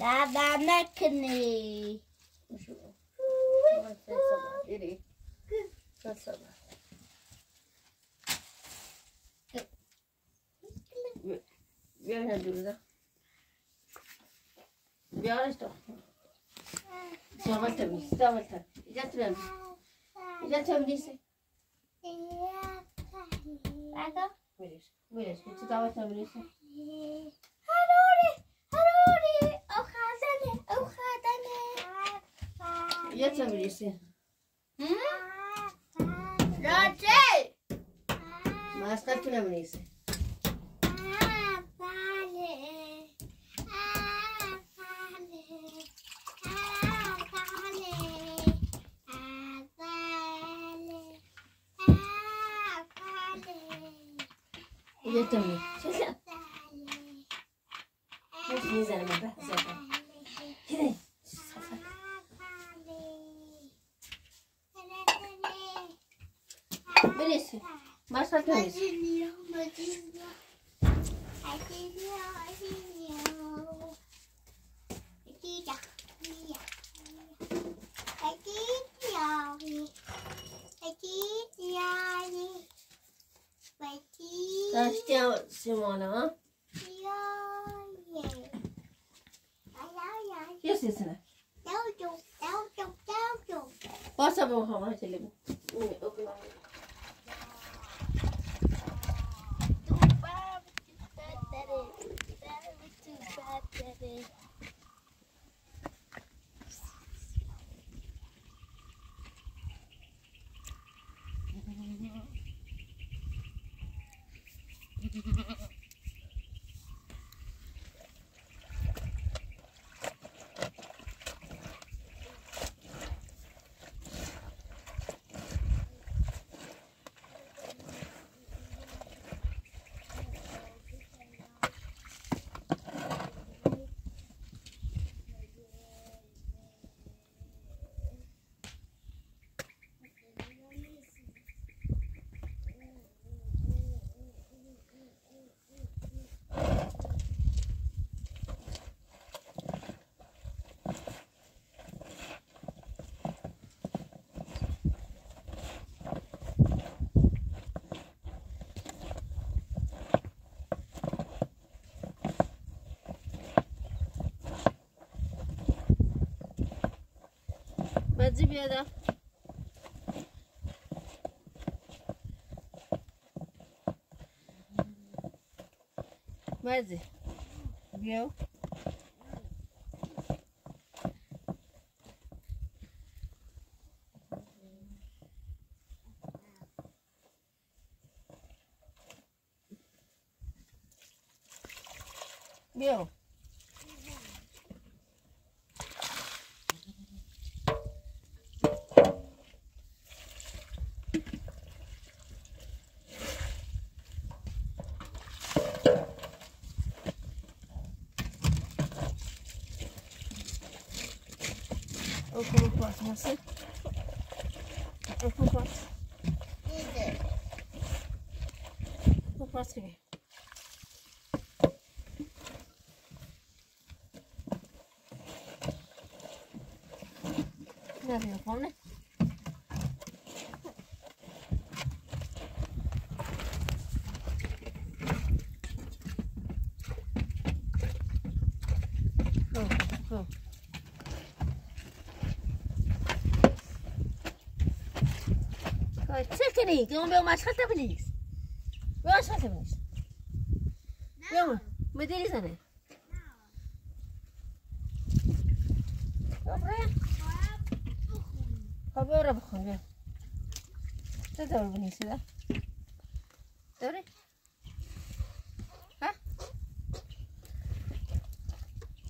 Baba makini. Yürü. Sen sabah. Ver hadi burada. Bir araç da. Sabah tabii. Sabah tabii. İcat ver. İcat ver değilse. Bak o. Buyur. Buyur. Sabah tabii değilse. Ja, jetzt haben wir die Szene. Hm? Rachel! Was kannst du denn nicht sehen? Jetzt haben wir. Jetzt ist er mal da. 我是你，我是你，我是你，我是。بازی بیادا بازی بیاو بیاو ます。ここここすねなるほどね تسكني قوم بيوم ما شخلت بنيس بيوم شخلت بنيس بيوم مديري سنة خب برو بخون بيوم تدور بنيس ده دوري ها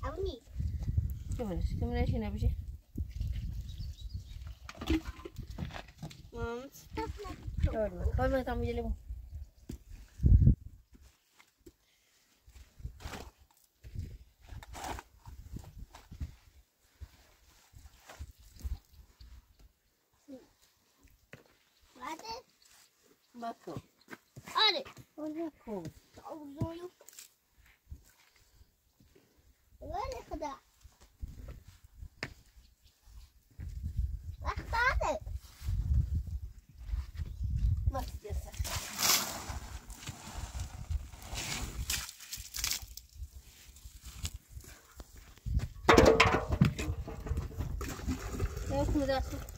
أوني شو بنيس كم دور خل ما 是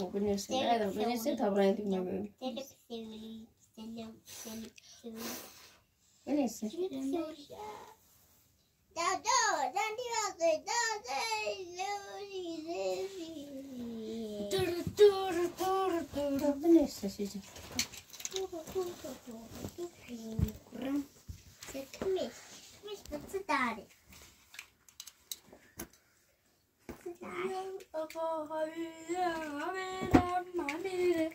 Bakabilirsin. Nerede bakabilirsin? Tabrayı Let's Dur dur Habire, habire, habire,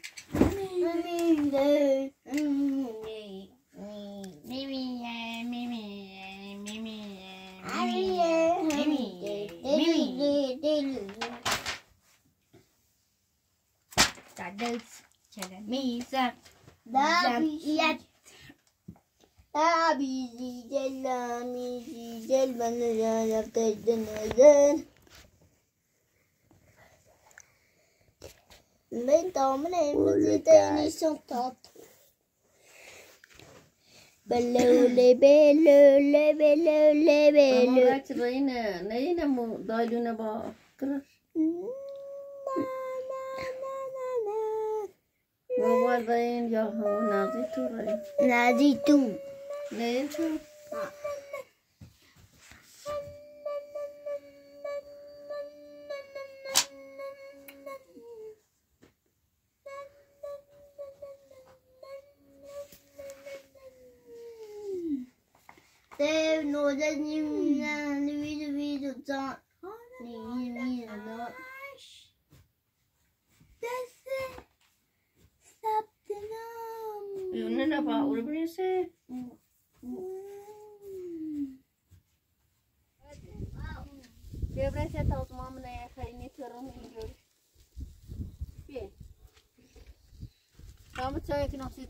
habire. Daddy too. Daddy too. Saptenam. Yunne ne bak ulu bilirsin. Devre set aldım ne ya kayını törüm indir. Bir. Tamam çay ki nasıl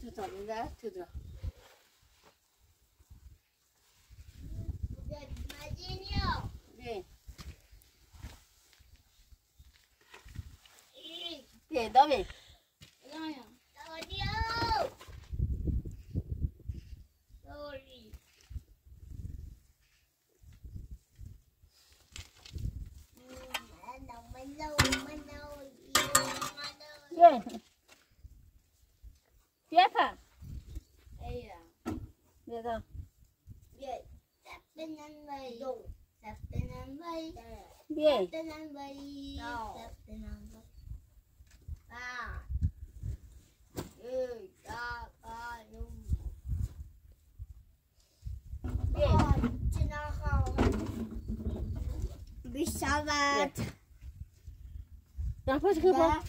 Ke ba?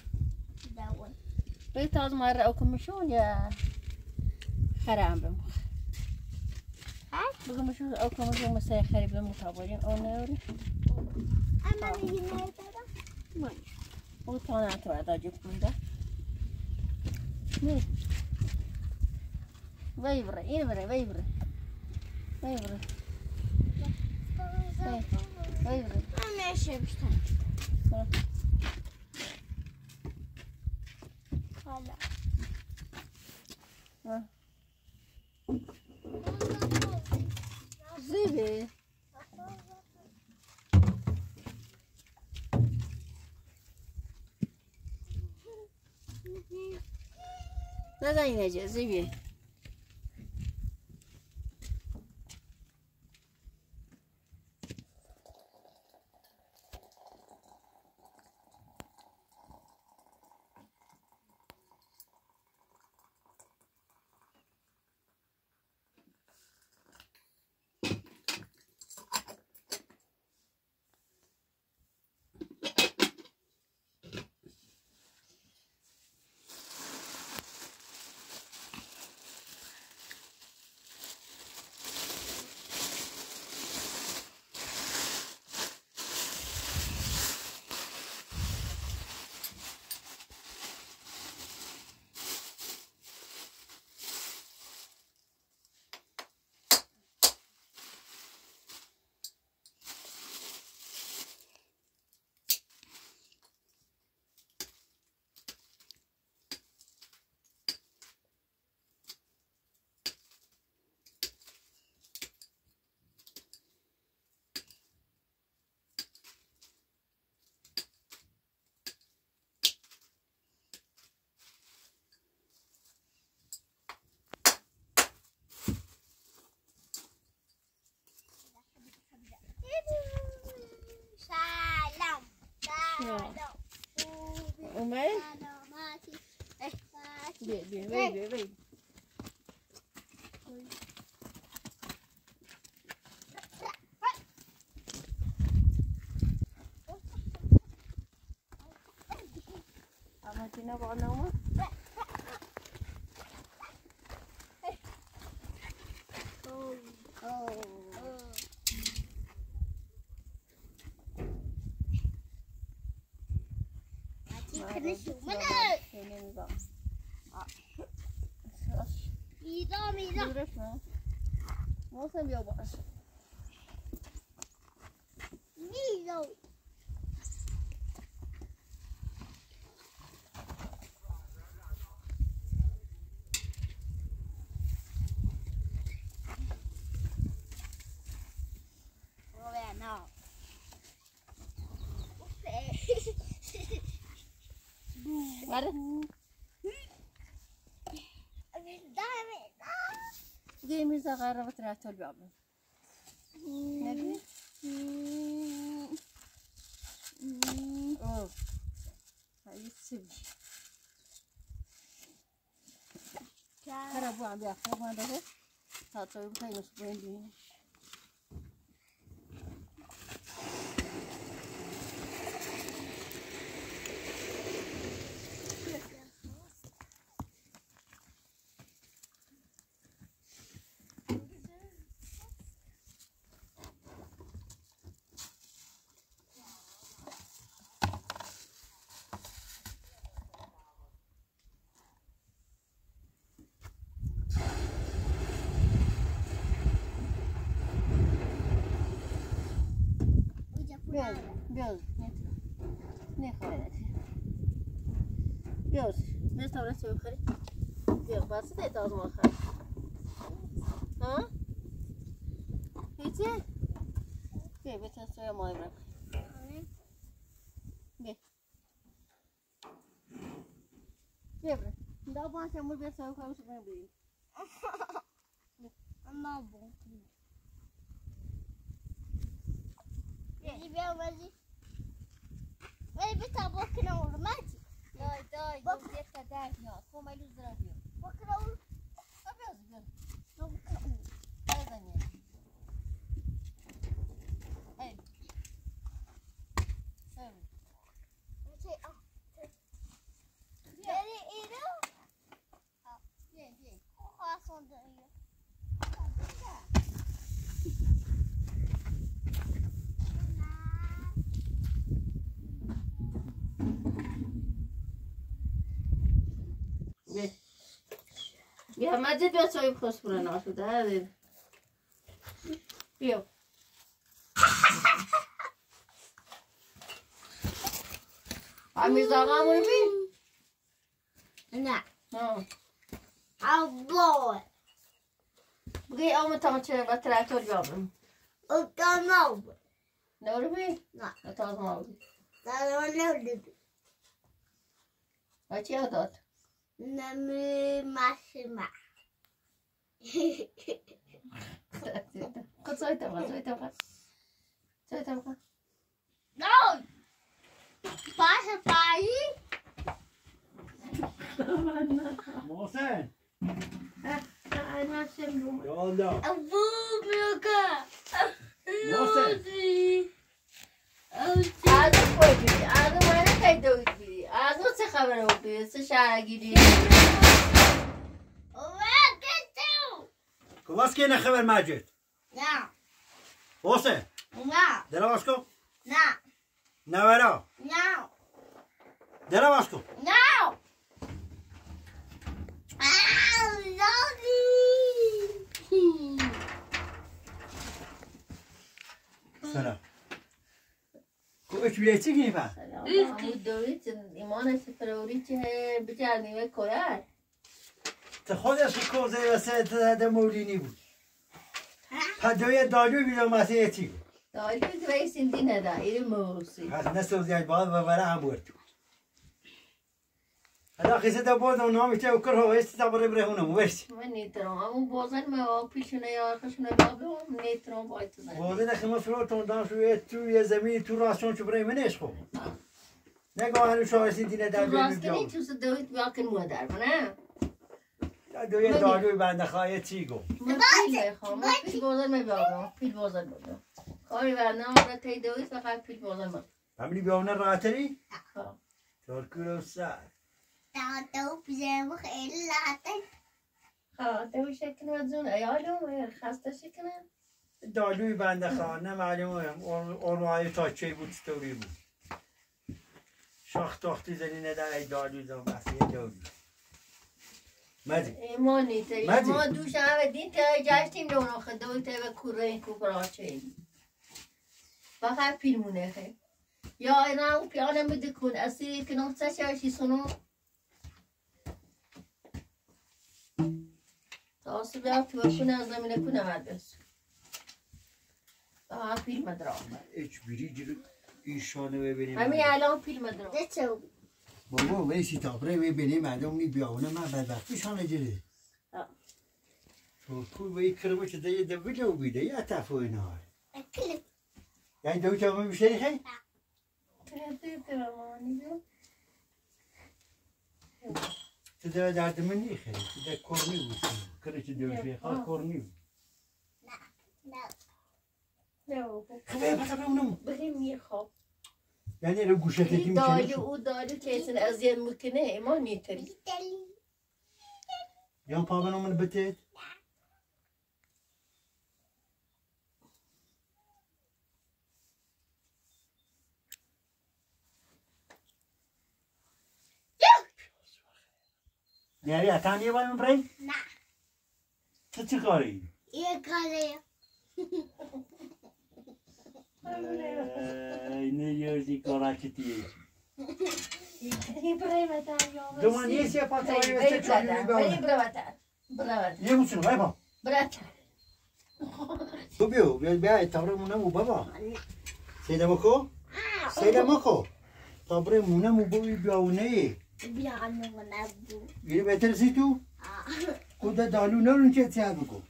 Dawan. Bai ta zama ra okumishon ya. Haram bim. Ha? Okumishon okumishon masay kharib bim mutabarin ona yori. Ama ni hinay tara. Mai. O tana to ada jukunda. Ne? Vai 好点嗯这边那个应该就是鱼 Để để về để về. Ama tina ba nó mà. Oh. Oh. Finish your winner! Mida, mida. não Mal seviyor bana. Mida. What? دیگه میرزا قرار با ترکتور بیام اوه. هایی سیب کرا بو بیا بو هم داره تا توی بخوای نسو باید بینیم بیاز بیاز نه خواهد بیاز نه تا رسه بخوری بیا بس ده تا از ما خواهد ها هیچی بیا بیا تا سوی مای برم بیا بیا برم دا باید همون بیا سوی خواهد برم بریم Ama bom. Ele veio mais. Ele veio tá boca não, mate. دای دای با- دو دیت در میاد خب مایلوز دارم بیا Boca não. خب بیاز بیاز Não, não. بزنی ای سوی Ele ele بیا بیا o coração dele. بیا بیا مجید بیا چای بخواست برن آشو ده بیا امیر زاقا همونی بی Não. ها Agora. بگی آمد تا چه با تراکتور بیابم O canal. نورو بی نه. نتاز ما بودی Tá olhando. با چی ها داد Na minha máxima. خود سوی تبقى سوی تبقى سوی تبقى Não! Passa pra aí. محسن انا شم یالا Eu vou, meu cara. محسن از اون کجی بیدی از اون منه خیلی دوید بیدی از اون چه خبره بودی چه شهرگیری کواس که نخبر مجید Não, محسن não, دل کن não, نورا não, دل کن não. Ah, Lodi! سلام کو؟ اک بیتی کی با سلام. دوید ایمان سپروری چه بچه نیمه کویار تو خودش کوزه و سه ده مولینی بود پدوی دالو بیدو مسیحتی بود داری که رئیس این دینه دا ایری موسی از نسل زیاد باید و برای هم بود حالا قصه دا بود و نامی ته و کره و هستی تا بره بره هونم ورسی من نیترم اما بازن ما پیشونه یا خشونه بابم نیترم باید تو زن بوده نخمه فلوتون دان شوی تو یه زمین تو راستون چو برای منش خو نگاه هنو شایستی دینه در تو کنی بیام تو سه دوید بیاکن مادر نه دوی دالوی بنده خواهی چی گو من پیل می‌خوام من پیل بازار می‌برم پیل بازار می‌برم کاری برنامه را تی دوی فقط پیل بازار می‌برم همینی بیاونه راتری خب. ترکور و سر دادو پیزمو خیلی راحته خب دوی شکن و زون ایالو خسته شکنه دالوی بنده خواه نه معلومه اروهای تا چی بود ستوری بود شاخ تاختی زنی ندن ای دالوی زن مسیح دالوی مدی ایمانی تری. ما دوش همه دین تا جشتیم دونو خدوی تا به کوره این کوپرا چه فقط پیل مونه خیلی یا اینا او پیانه بده کن اسی که نقطه شاشی سنو تاسو بیا تو کنه از زمینه کنه هر بس فقط پیل مدرا اچ بیری جلو ایشانه ببینیم همین الان پیل مدرا دچو بابا وی سی تابره ببینیم مردم نی بیاونه من بدبختی شانه جلی آه. ترکور وی کرمه چه دیگه دویله و بیده یه تفو اینا یعنی بیشتری خیلی؟ تو دوی خیلی. خواه کرنی بود. خیلی پتا بمونم بریم یه خواب. یعنی رو این تیم دالو چه او دالو که اصلا اذیت می‌کنه ایمان نیتری. یا پا بنا من بتید یعنی اتانی یه باید بریم؟ نه. تو چی کاری؟ یه کاره اینه یوزی کاراکتیه این برای وطن یا دو من نیست یه پاتا برای باید چه چاری برای بیبونه برای وطن برای وطن یه موچونو بای با برای تو بیو بیا یه بهتر سی تو خود دالو نرون چه تیار بکو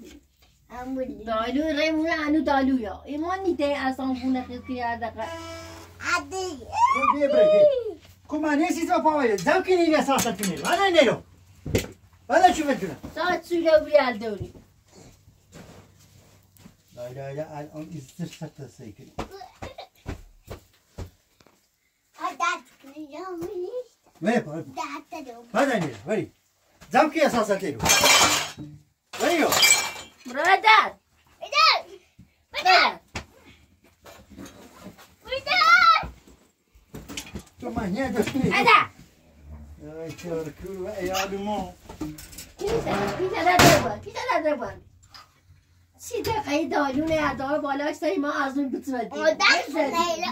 دالو ریمونه انو دالو یا ایمان نیته اصلا خونه خیلی کرده عادی بیا بره بیا کما نیسی تو پاوی زم که نیگه ساسا کنی وانا نیرو وانا چو بتونه ساعت سوله بیال دوری لا لا لا الان ازدر ستا سیکن عادت کنی یا منی وی پا دهتا دو وانا نیرو وری زم که ساسا تیرو وری یو برادر بدر برادر بدر تو من نیه دستونی ادا ای چرکو و ایالو ما کیسه کیسه در بار کیسه در بار چی دقیقه دالونه ادار بالاش داری ما از اون بتردیم عادت خیلی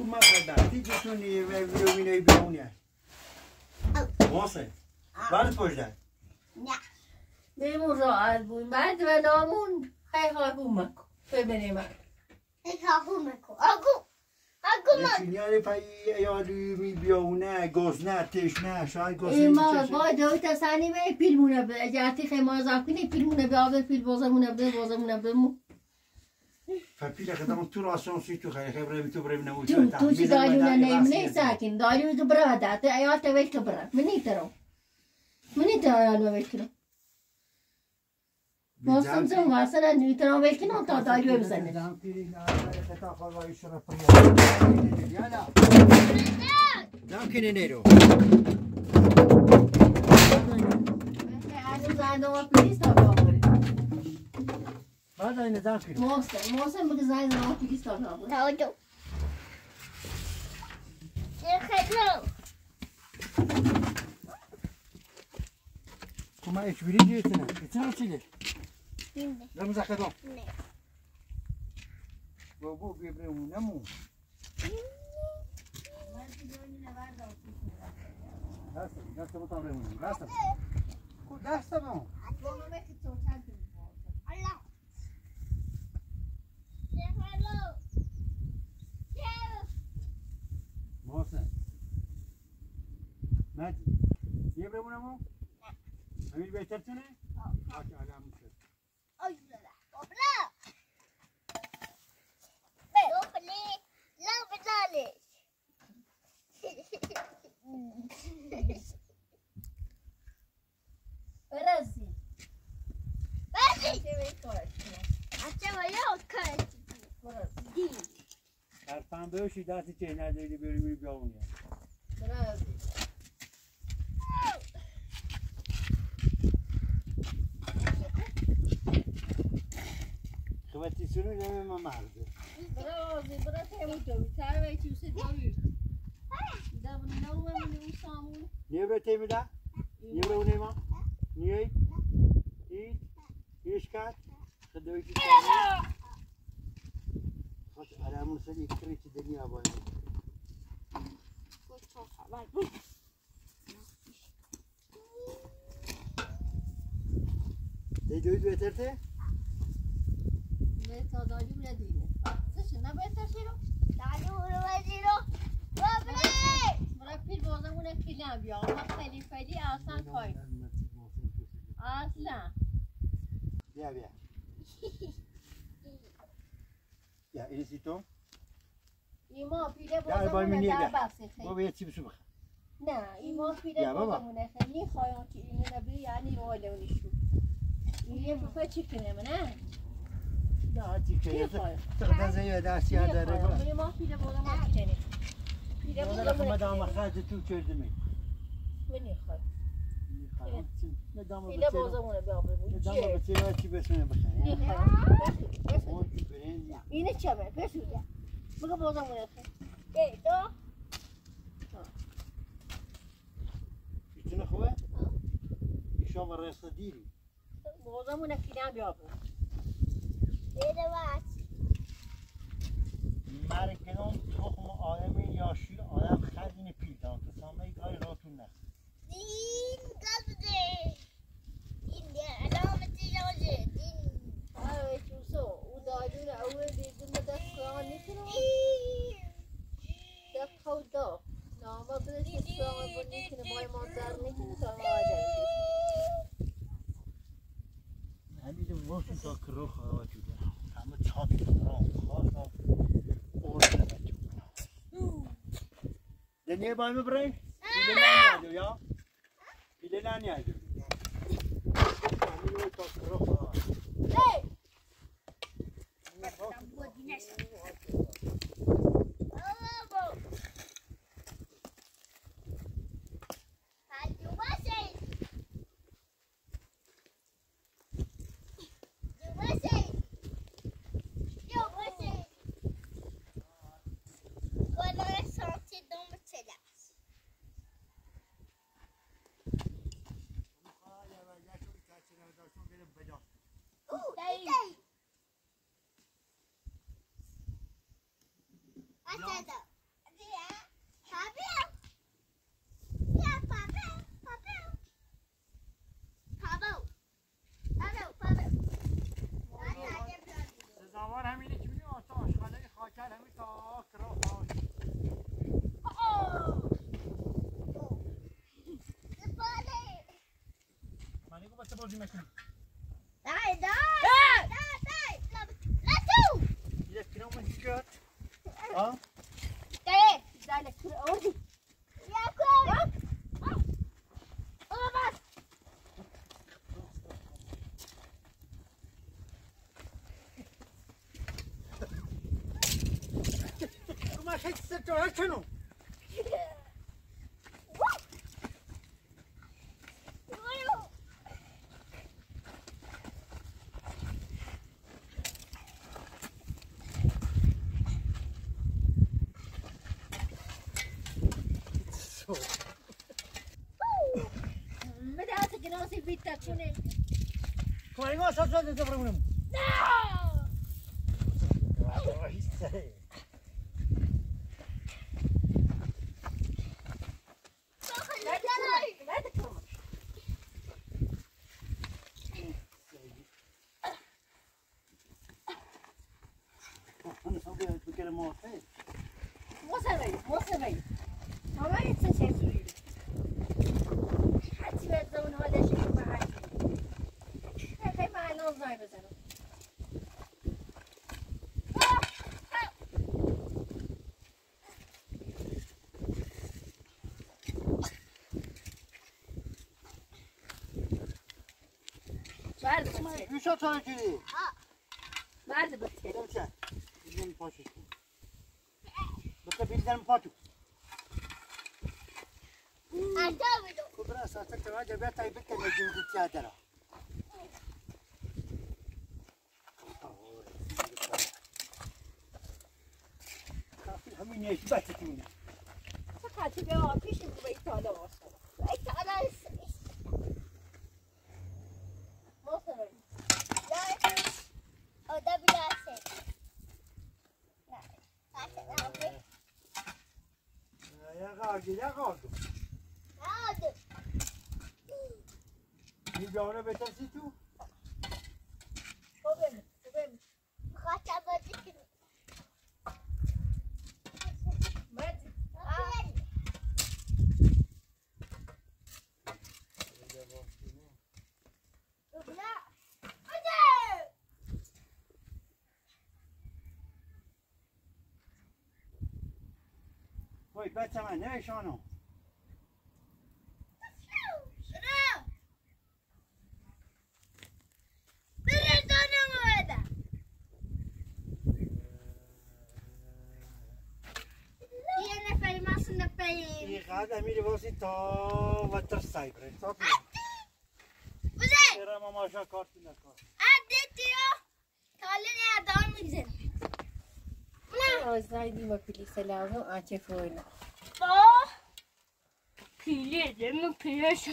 آوردی کما بدبختی جتونی و ویروینه بیونه واسه بعد پشت نه. میمون راحت بود بعد و نامون خیلی خواهی مکن. ببینیم ای کافو مکو آگو. آگو مکو یچینیاری پای ایالو می بیونه گزنه تشنه شاید گزنه ایما میچشه با دوی تسانی به پیل مونه به اجارتی خیلی زب کنی پیل مونه به آب پیل بازه مونه به بازه مونه به مو فپیله خدام تو راسون سی تو خیلی خبره بی تو بریم نمو تو تو چی دالونه نیم نه ساکن دالو تو برا دات ایال تا ویل کبرا منی ترو منی تا ایال ویل کرو موسم زم واسه نی ترو ویل کنو تا دالو بزنه Danke Nero. هنوز زنده پلیس تا بیاوره بعد این danke. محسن محسن بگه زنگ زنده پلیس تا بیاوره دادو یه خیلی Kuma hiç biri diyetine. Geçen çile. بینه Ramza kadam. نه Bu bu bir bir ne mu? Dasta, dasta bu tabre خوبه سر. یه برویم امروز. امیر به اشتراک نیست؟ آقا. سرفن باشی دستی چه نداری بری بری بیاونی برای خواهی سونو نمی ما مرده برای برای تیمو دوی تر چی چیوسه دوی دابن نو من نو سامون نیه برای تیمی ده؟ نیه برای اونه ما؟ نیه؟ ای؟ ایش کرد؟ خدایی که خواهد علمون سری کری چی دنیا باید دی دوید بهتر ته؟ نه تا داجو ندیمه سش نه بهتر شیرو دادو برو وزیرو بابلی برای پیر بازمون کلیم بیا ما خیلی خیلی اصلا کاری اصلا بیا بیا بیا اینی سی تو؟ ایما پیره بیا. بخشی خیلی. بابا یه چی بسو بخیر نه ایما پیره یا بابا. بازمون خیلی خواهیم که اینو نبی یعنی روالونیشو یه بفا چی کنه نه. نه چی که کی یه دستی ها داره با ایما پیره بازمون کنه پیره مادر بازمون مدام خرج تو کرده می. منی خواهیم مدام پیره بچه بازمون بیا ببین مدام چیه؟ بچه چی بسونه برنج اینه چمه. بسوزه بگو بازمون خیلی ای تو می‌تونه خوبه ایشان و رسته دیری بازمون کلیم بیا ببین بده بس مرکنم تخم آدم یا شیر آدم خزین پیدان تو سامه ای کاری راتون نه دین گزده دین ده علامتی جوزه دین آره چوسو او دایون اول بیدون دست کار نیکنه دست خودا نامه بده که سوال بود نیکنه بای ما در نیکنه تا آجایی همین واسه تا کرو خواه چوده همه چاپی کنم خواه اورده بچه دنیا بای مبرین بیله نانی آجو یا بیله نانی آجو همین واسه تا کرو سزاوار همینه که میگه آتا آشغاله خاکر همین تا کرو خواه من بازی می‌کنی تو من خیلی سر تو هر کنو بده هات گلاسی بیتا چونه کاری ما ساز ساز تو برمونم بکنه برد بسید بیشتر تا جوری برد بسید نمیشه بزنم پاشش کن بکن بزنم پاتو Ada betul. کبرا اساسا توا جبه تای بکن نجوم کی چا درا کافی همین نیش بچتونه چقدر بیا پیش بو یا قاعدو Ada. میجاونه بترسی تو ببین ببین Kata baju ni. Pergi. این قاعده میری واسی تا و تر سایبره تا بیرون Buzi. چرا ما ماشا کارتی نکار Ada dia. Азраиль Мапили Саляву Атифойна. Ба! Пиле, дема пилеша.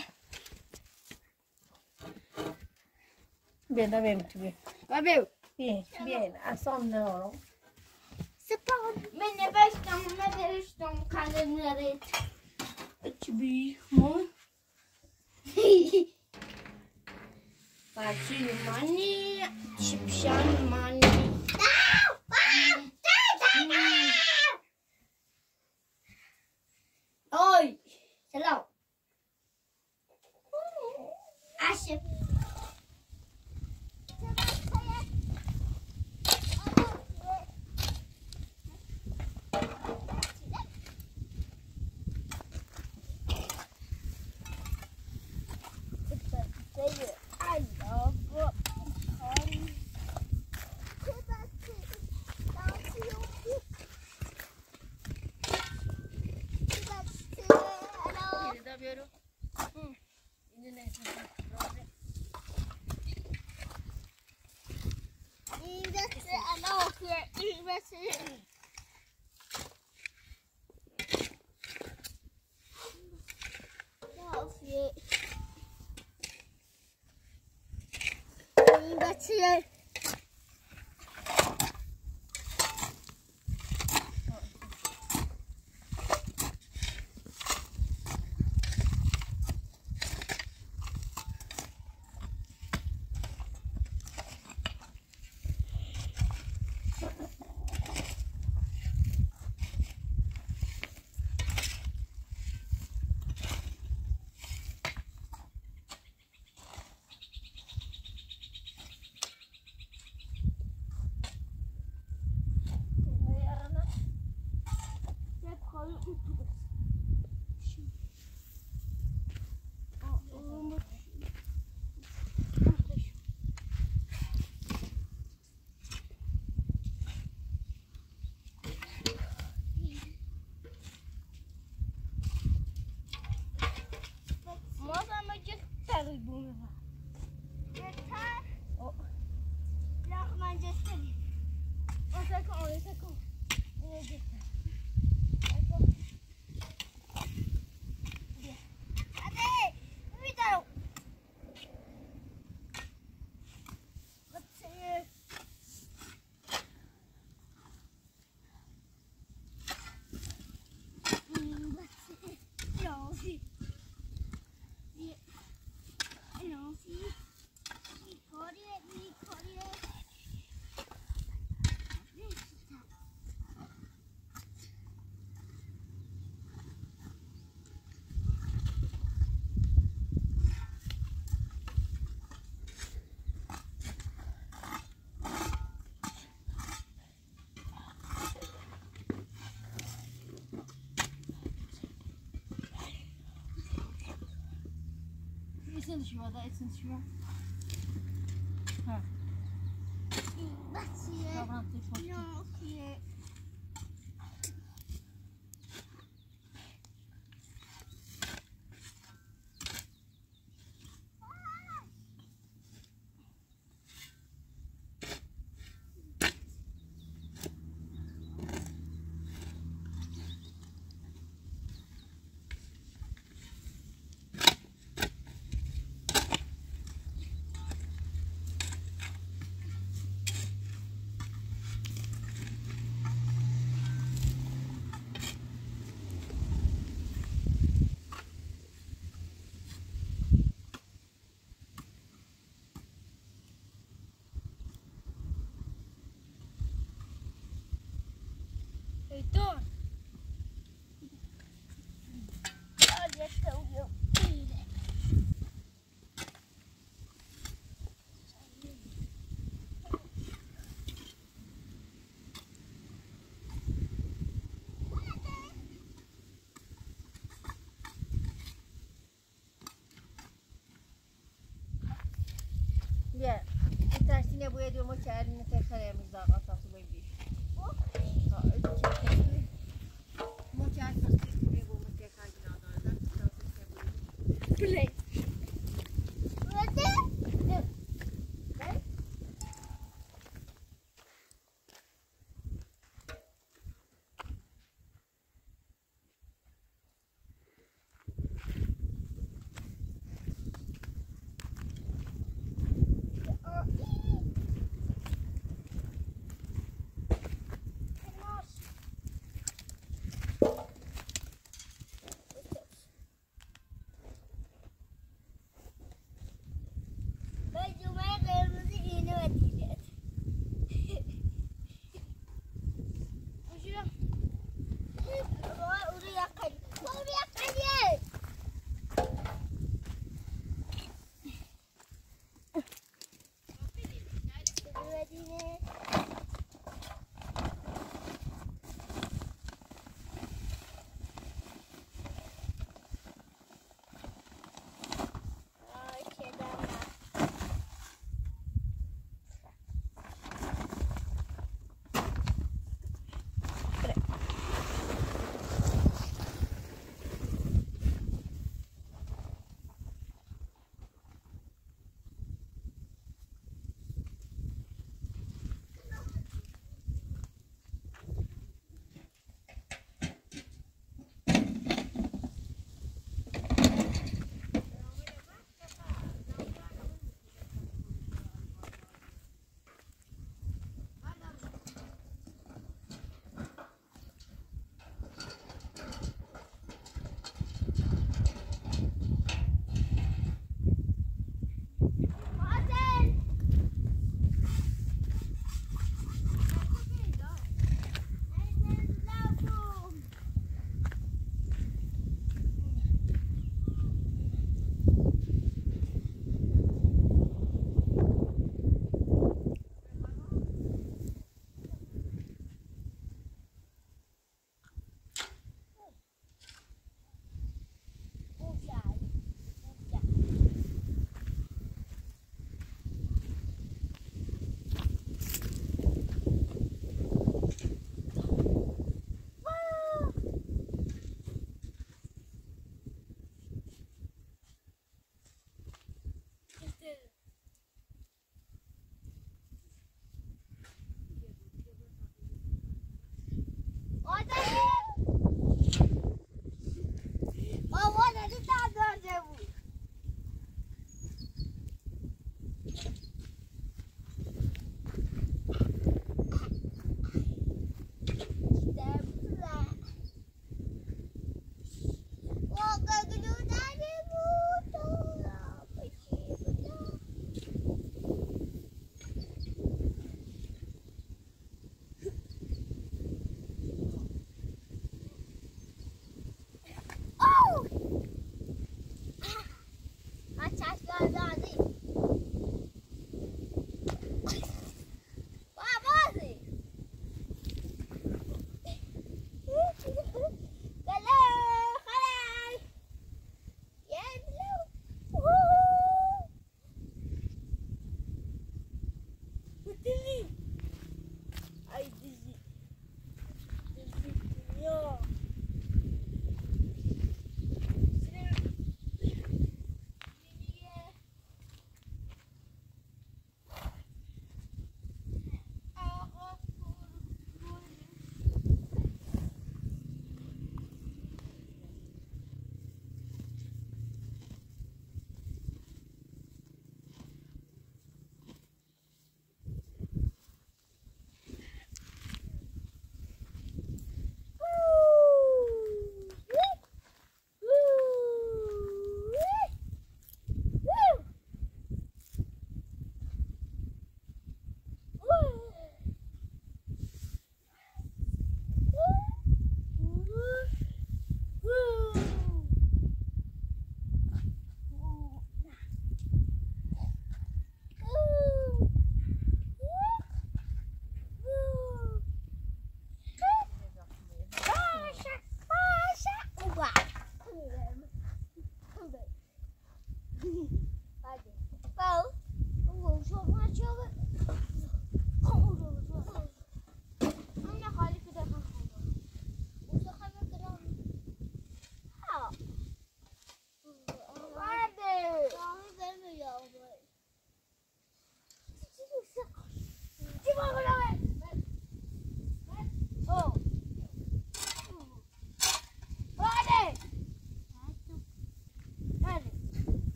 Bien, va bien, tu bien. Va bien. Bien, bien. Asomna oğlum. Spor. Ben de başlamama veriştim kalınları. Açı bir mor. Bakayım anne. Şıpşanma. Yeah. Natalie Boomer. Etsin şuraya da etsin şuraya. Ha. Bak şuraya. Yok. ترسینه باید ما کردیم تا خیلی امروز آقا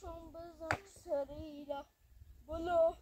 Şambazak sarıyla bunu